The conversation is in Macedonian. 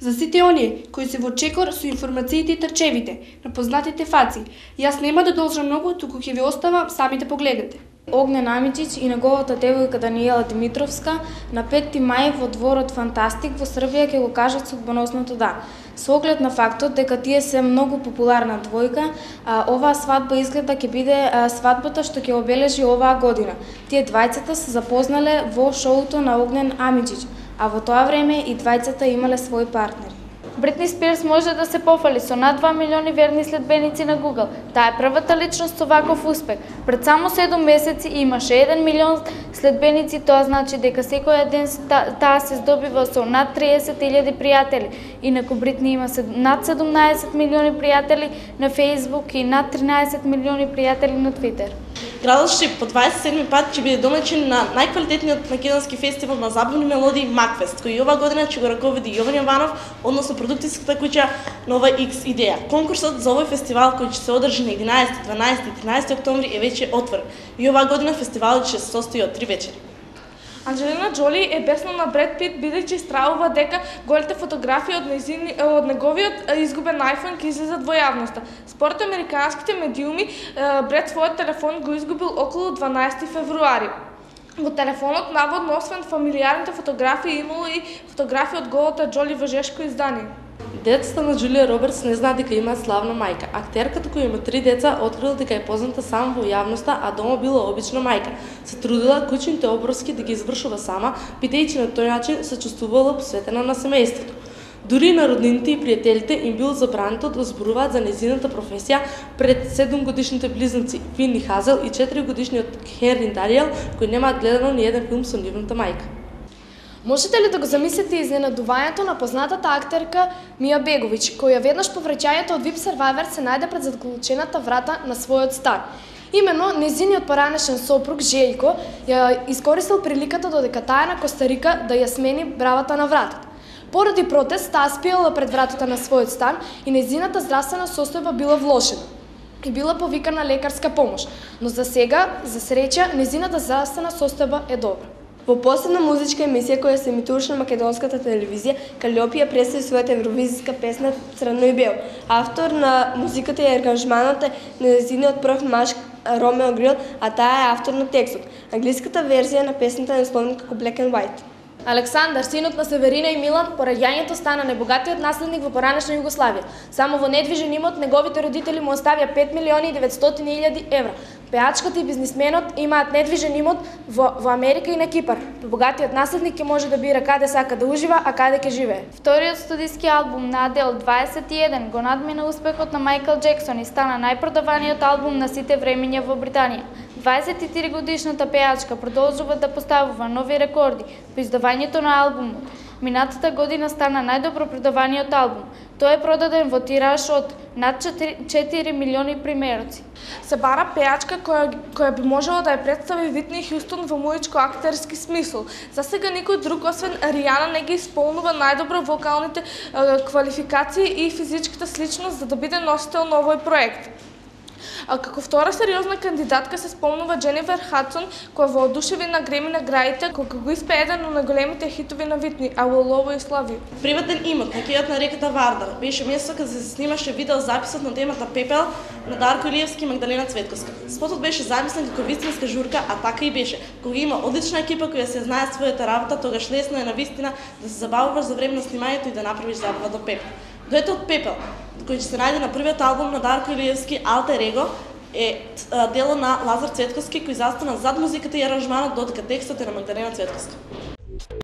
За сите оние кои се во чекор со информациите и трчевите на познатите фаци, јас нема да должам многу, туку ќе ви оставам сами да погледнете. Огнен Амиќиќ и неговата девојка Даниела Димитровска на 5 мај во дворот Фантастик во Србија ќе го кажат судбоносното да. Со оглед на фактот дека тие се многу популарна двојка, а, оваа свадба изгледа ќе биде а, свадбата што ќе обележи оваа година. Тие двајцата се запознале во шоуто на Огнен Амиќиќ, а во тоа време и двајцата имале свој партнери. Бритни Спирс може да се пофали со над 2 милиони верни следбеници на Google. Таа е првата личност со ваков успех. Пред само 7 месеци имаше 1 милион следбеници, тоа значи дека секој ден таа се здобива со над 30.000 пријатели. Инаку Бритни има над 17 милиони пријатели на Facebook и над 13 милиони пријатели на Twitter. Градот ще по 27 пат ќе биде домаќин на најквалитетниот македонски фестивал на забавни мелодии Макфест, кој и ова година ќе го раководи Јован Јованов, односно продукцијската куќа Нова X Идеја. Конкурсот за овој фестивал кој ќе се одржи на 11, 12 и 13 октомври е веќе отворен. И оваа година фестивалот ќе се состои од три вечери. Анджелина Джоли е бесна на Бред Пит бидејќи стравува дека голите фотографии од незини, од неговиот изгубен iPhone ќе излезат во јавноста. Според американските медиуми, Бред својот телефон го изгубил околу 12 февруари. Во телефонот наводно освен фамилиарните фотографии имало и фотографии од голата Джоли во жешко издание. Децата на Джулија Робертс не знаат дека има славна мајка. Актерката која има три деца открила дека е позната само во јавноста, а дома била обична мајка. Се трудила кучните оброски да ги извршува сама, бидејќи на тој начин се чувствувала посветена на семејството. Дури на роднините и пријателите им бил забрането да зборуваат за незината професија пред 7 годишните близнаци Финни Хазел и 4 годишниот Херин Дариел, кои немаат гледано ни еден филм со нивната мајка. Можете ли да го замислите изненадувањето на познатата актерка Мија Беговиќ, која веднаш по враќањето од VIP Survivor се најде пред заклучената врата на својот стан? Имено, незиниот поранешен сопруг Желјко ја искористил приликата додека таа на Костарика да ја смени бравата на вратата. Поради протест, таа спиела пред вратата на својот стан и незината здравствена состојба била влошена и била повикана лекарска помош, но за сега, за среќа, незината здравствена состојба е добра. Во последна музичка емисија која се емитуваше на македонската телевизија, Калиопија представи својата евровизиска песна Црно и бел. Автор на музиката и аранжманот е незиниот прв маж Ромео Грил, а таа е автор на текстот. Англиската верзија на песната е насловена како Black and White. Александар, синот на Северина и Милан, по раѓањето стана небогатиот наследник во поранешна Југославија. Само во недвижен имот неговите родители му оставија 5 милиони и 900 илјади евра. Пеачката и бизнисменот имаат недвижен имот во, во Америка и на Кипар. Богатиот наследник ќе може да бира каде сака да ужива, а каде ќе живее. Вториот студиски албум на Адел 21 го надмина успехот на Майкл Джексон и стана најпродаваниот албум на сите времења во Британија. 23 годишната пеачка продолжува да поставува нови рекорди по издавањето на албумот. Минатата година стана најдобро продаваниот албум. Тој е продаден во тираж од над 4, 4 милиони примероци. Се бара пејачка која, која би можела да ја представи Витни Хјустон во муичко-актерски смисол. За сега никој друг освен Ријана не ги исполнува најдобро вокалните е, квалификации и физичката сличност за да биде носител на овој проект. А како втора сериозна кандидатка се спомнува Дженифер Хадсон, која во одушеви на Греми наградите кога го испе еден од најголемите хитови на Витни, а во Лово и Слави. Приватен имот на кијот на реката Вардар беше место каде се снимаше видео записот на темата Пепел на Дарко Илиевски и Магдалена Цветковска. Спотот беше замислен како вистинска журка, а така и беше. Кога има одлична екипа која се знае својата работа, тогаш лесно е на вистина да се забавуваш за време на снимањето и да направиш забава до Пепел. Дуетот од Пепел, кој ќе се најде на првиот албум на Дарко Илиевски Алтер Его, е дело на Лазар Цветковски кој застана зад музиката и аранжманот додека текстот е на Магдалена Цветковска.